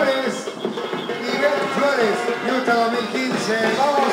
Flores, Ivette Flores, Utah 2015. ¡Vamos!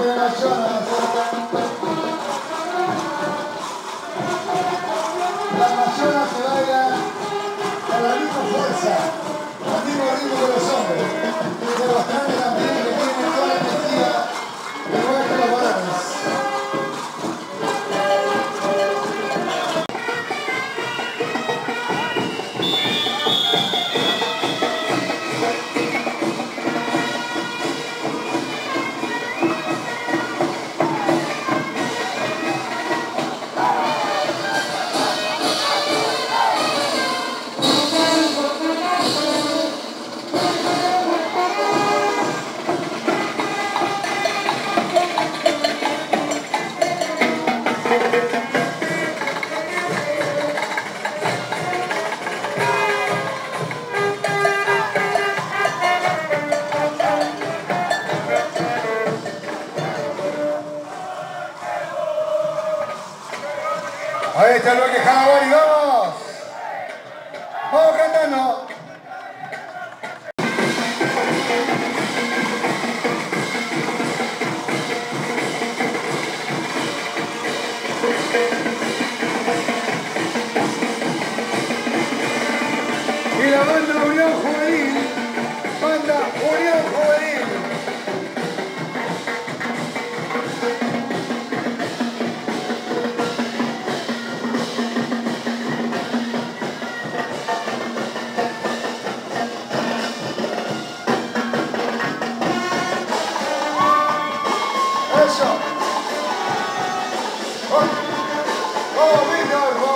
Internacional. Ahí está el que Jaguar vamos. Vamos cantando. Y la banda Unión Juvenil, banda Unión melhor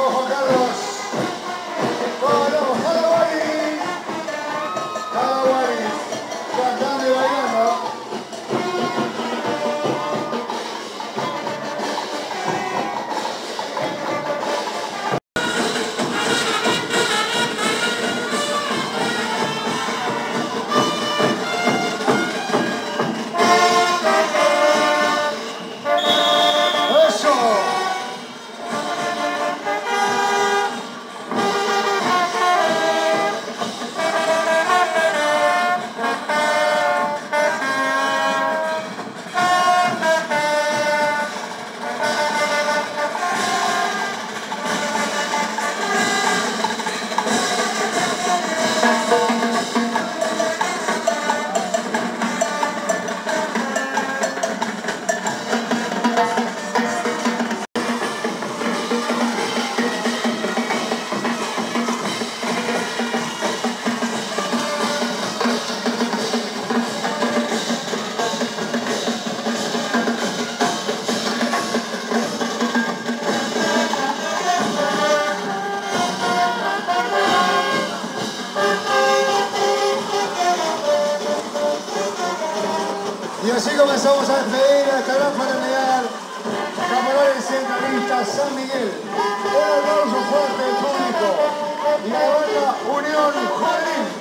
Pasamos a despedir a Carafa de Medal, Caporales Centralistas, San Miguel. Un aplauso fuerte del público. Y la banda Unión Juvenil.